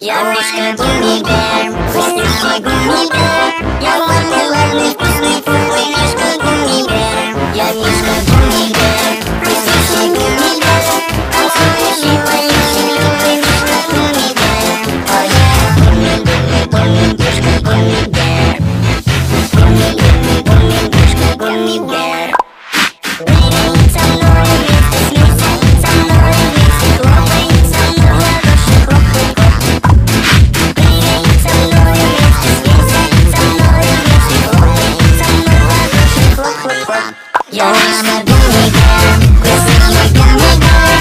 You're my gummy bear, my Gummy Bear. You're my to love Yo, I'm a booty girl, yes, I'm a gummy girl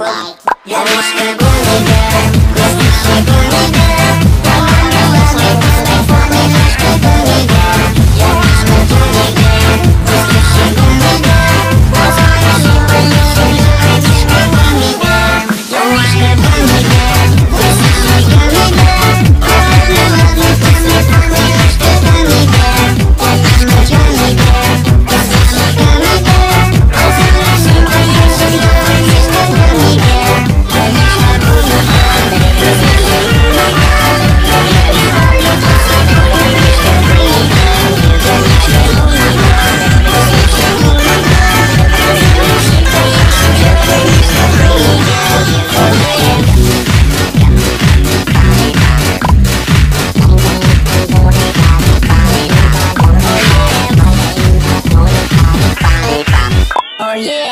Everyone, everyone, everyone, everyone, everyone, everyone, everyone, everyone, everyone, everyone, Oh, yeah.